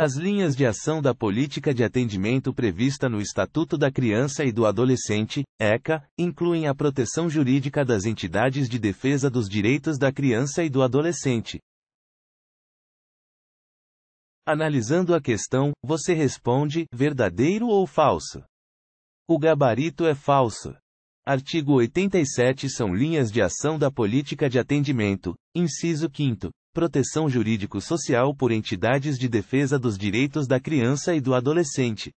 As linhas de ação da política de atendimento prevista no Estatuto da Criança e do Adolescente, ECA, incluem a proteção jurídica das entidades de defesa dos direitos da criança e do adolescente. Analisando a questão, você responde: verdadeiro ou falso? O gabarito é falso. Artigo 87 são linhas de ação da política de atendimento, inciso 5 proteção jurídico-social por entidades de defesa dos direitos da criança e do adolescente.